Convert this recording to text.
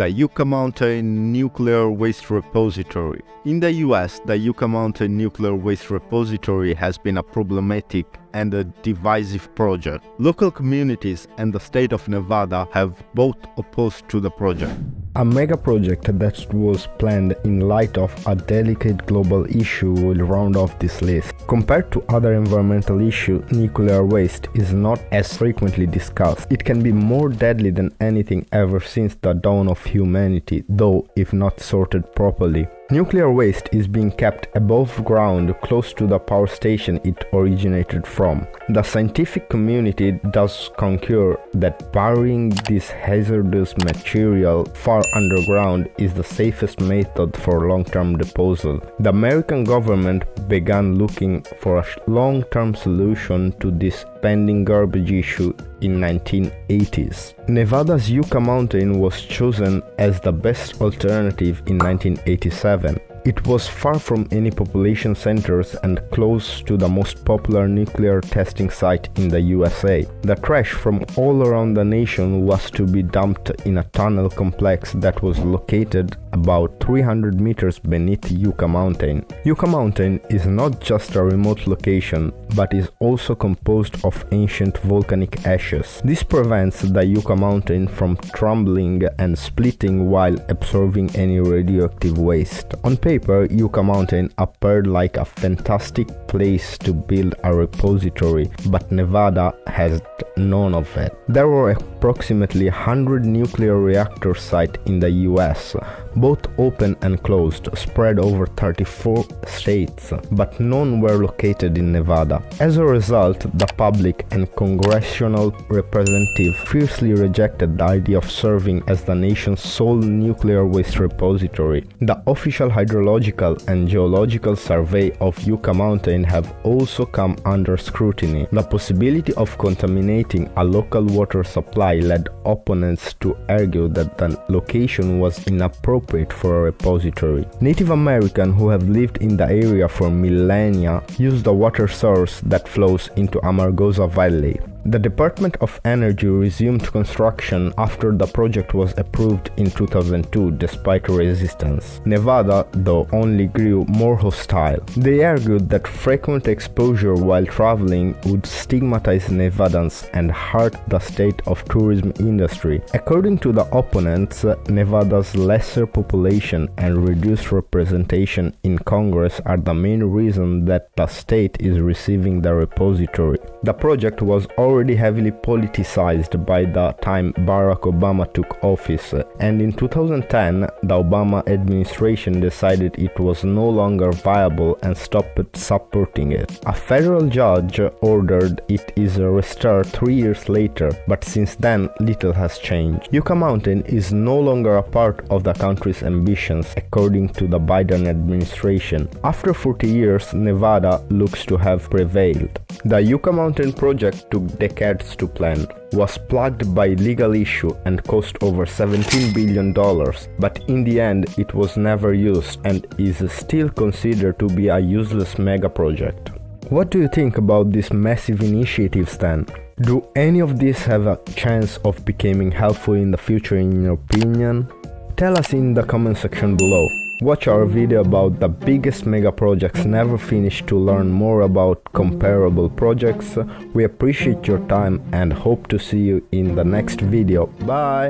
the Yucca Mountain Nuclear Waste Repository. In the US, the Yucca Mountain Nuclear Waste Repository has been a problematic and a divisive project. Local communities and the state of Nevada have both opposed to the project. A mega project that was planned in light of a delicate global issue will round off this list. Compared to other environmental issues, nuclear waste is not as frequently discussed. It can be more deadly than anything ever since the dawn of humanity, though if not sorted properly. Nuclear waste is being kept above ground close to the power station it originated from. The scientific community does concur that burying this hazardous material far underground is the safest method for long-term disposal. The American government began looking for a long-term solution to this pending garbage issue in 1980s. Nevada's Yucca Mountain was chosen as the best alternative in 1987. 11. It was far from any population centers and close to the most popular nuclear testing site in the USA. The trash from all around the nation was to be dumped in a tunnel complex that was located about 300 meters beneath Yucca Mountain. Yucca Mountain is not just a remote location, but is also composed of ancient volcanic ashes. This prevents the Yucca Mountain from trembling and splitting while absorbing any radioactive waste. On paper, Yucca Mountain appeared like a fantastic place to build a repository, but Nevada has none of it. There were approximately 100 nuclear reactor sites in the US, both open and closed, spread over 34 states, but none were located in Nevada. As a result, the public and congressional representative fiercely rejected the idea of serving as the nation's sole nuclear waste repository. The official hydrological and geological survey of Yucca Mountain have also come under scrutiny. The possibility of contaminating a local water supply led opponents to argue that the location was inappropriate for a repository. Native Americans who have lived in the area for millennia use the water source that flows into Amargosa Valley. The Department of Energy resumed construction after the project was approved in 2002 despite resistance. Nevada, though, only grew more hostile. They argued that frequent exposure while traveling would stigmatize Nevadans and hurt the state of tourism industry. According to the opponents, Nevada's lesser population and reduced representation in Congress are the main reason that the state is receiving the repository. The project was already heavily politicized by the time Barack Obama took office, and in 2010, the Obama administration decided it was no longer viable and stopped supporting it. A federal judge ordered it is restored three years later, but since then, little has changed. Yucca Mountain is no longer a part of the country's ambitions, according to the Biden administration. After 40 years, Nevada looks to have prevailed. The Yucca Mountain project took decades to plan, was plagued by legal issue and cost over 17 billion dollars, but in the end it was never used and is still considered to be a useless mega project. What do you think about this massive initiative then? Do any of these have a chance of becoming helpful in the future in your opinion? Tell us in the comment section below. Watch our video about the biggest mega projects never finished to learn more about comparable projects. We appreciate your time and hope to see you in the next video. Bye!